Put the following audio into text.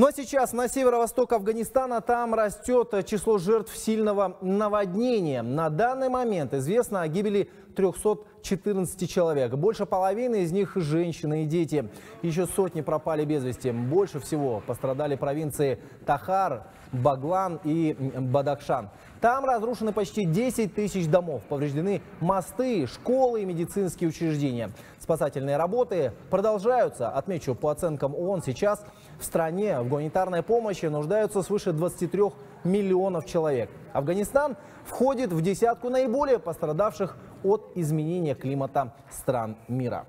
А сейчас на северо-восток Афганистана там растет число жертв сильного наводнения. На данный момент известно о гибели 314 человек. Больше половины из них женщины и дети. Еще сотни пропали без вести. Больше всего пострадали провинции Тахар, Баглан и Бадахшан. Там разрушены почти 10 тысяч домов, повреждены мосты, школы и медицинские учреждения. Спасательные работы продолжаются. Отмечу, по оценкам ООН, сейчас в стране в гуманитарной помощи нуждаются свыше 23 миллионов человек. Афганистан входит в десятку наиболее пострадавших от изменения климата стран мира.